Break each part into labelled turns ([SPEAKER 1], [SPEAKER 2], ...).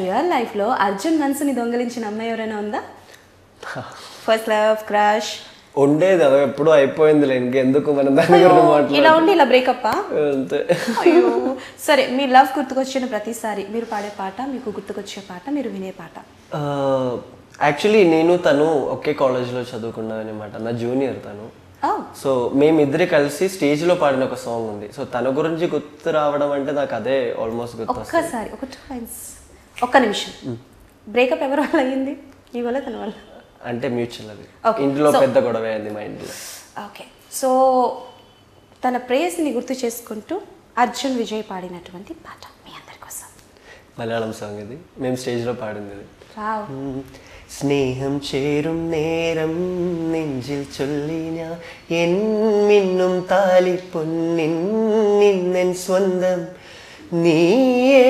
[SPEAKER 1] Real లైఫ్లో అర్జున్ మనసుని దొంగలించిన అమ్మాయి ఎవరైనా ఉందా? ఫస్ట్ లవ్ క్రష్
[SPEAKER 2] ఉండేది అది ఎప్పుడూ అయిపోయిందిలే ఇంకెందుకు మనం దాని గురించి
[SPEAKER 1] ఇలా ఉండి ఇలా బ్రేకప్పా
[SPEAKER 2] అంతే.
[SPEAKER 1] అయ్యో. సరే మీ లవ్ గుర్తుకొచ్చిన ప్రతిసారి మీరు పాడే పాట మీకు గుర్తుకొచ్చే పాట మీరు వినే పాట?
[SPEAKER 2] యాక్చువల్లీ నేను తను ఒకే కాలేజ్లో చదువుకున్నాను అనమాట నా జూనియర్ తను. సో మేమిద్దరి కలిసి స్టేజ్లో పాడిన ఒక సాంగ్ ఉంది. సో తన గురించి గుర్తు రావడం అంటే నాకు అదే ఆల్మోస్ట్ గుర్తు
[SPEAKER 1] ఒక్కసారి ఒక టూ ఒక్క నిమిషం బ్రేకప్ ఎవరి వల్ల అయ్యింది మీ వల్ల తన వల్ల
[SPEAKER 2] అంటే మ్యూచువల్ అది
[SPEAKER 1] Okay,
[SPEAKER 2] ఇంట్లో
[SPEAKER 1] so-
[SPEAKER 2] పెద్ద గొడవ అయింది మా ఇంట్లో
[SPEAKER 1] ఓకే సో తన ప్రేయస్ని గుర్తు చేసుకుంటూ అర్జున్ విజయ్ పాడినటువంటి పాట మీ అందరి కోసం
[SPEAKER 2] మలయాళం సాంగ్ ఇది మేము స్టేజ్లో పాడింది ఇది
[SPEAKER 1] వావ్
[SPEAKER 2] സ്നേഹം ചേരും നേരം നെഞ്ചിൽ ചൊല്ലിന എൻ മിന്നും താലിപ്പൊന്നിൻ നിന്നൻ സ്വന്തം നീയേ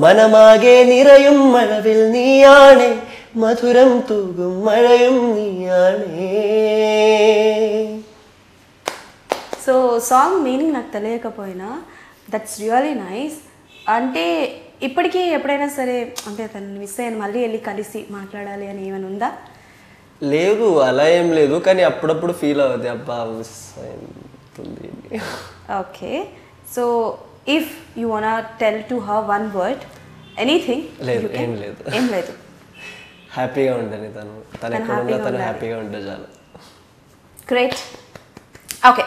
[SPEAKER 2] മനമാകെ നിറയും മഴവിൽ നീയാണേ മധുരം തൂകും മഴയും നീയാണേ
[SPEAKER 1] సో సాంగ్ మీనింగ్ నాకు తెలియకపోయినా దట్స్ రియలీ నైస్ అంటే ఇప్పటికీ ఎప్పుడైనా సరే అంటే తను మిస్ అయ్యాను మళ్ళీ వెళ్ళి కలిసి మాట్లాడాలి అని ఏమైనా ఉందా
[SPEAKER 2] లేదు అలా ఏం లేదు కానీ అప్పుడప్పుడు ఫీల్ అవుతుంది అబ్బా మిస్ అవుతుంది
[SPEAKER 1] okay so if you want tell to her one word anything
[SPEAKER 2] లేదు, ఏం లేదు.
[SPEAKER 1] ఏం లేదు.
[SPEAKER 2] హ్యాపీగా ఉండని తను. తను ఎక్కడ తను. హ్యాపీగా ఉంటే చాలు.
[SPEAKER 1] Great okay